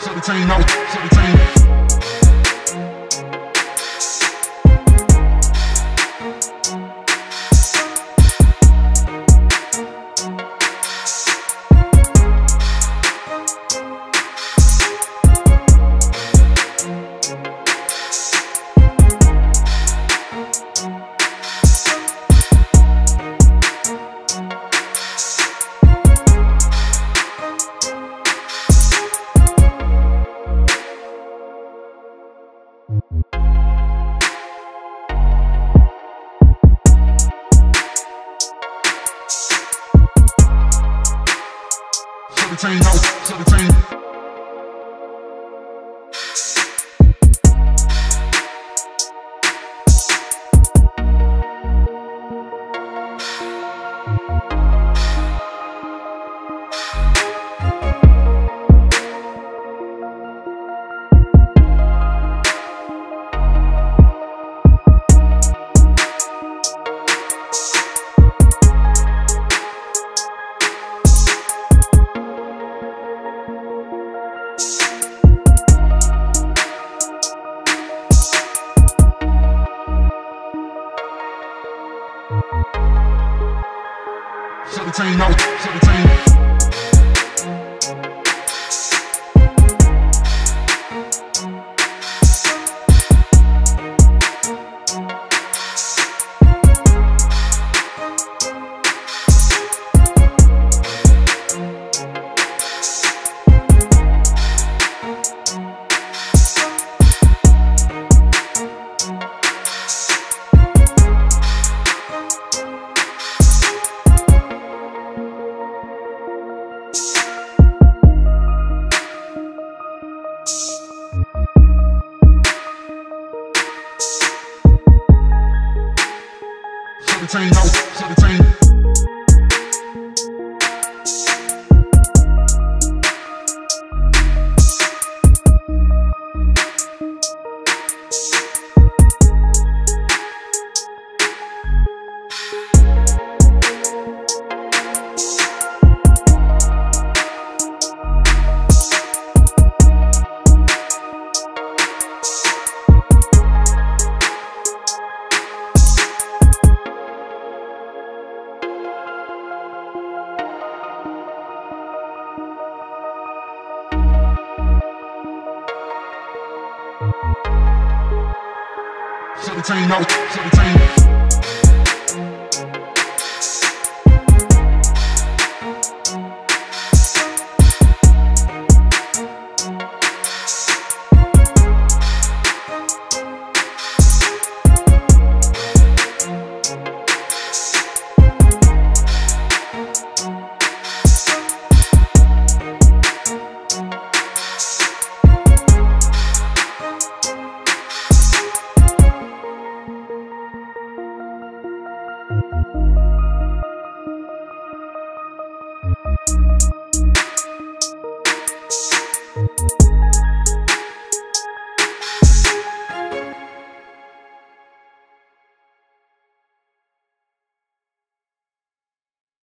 17, no, 17. Seventeen, no, seventeen. Seventeen, no, seventeen. Seventeen, no, seventeen. 17, no, 17.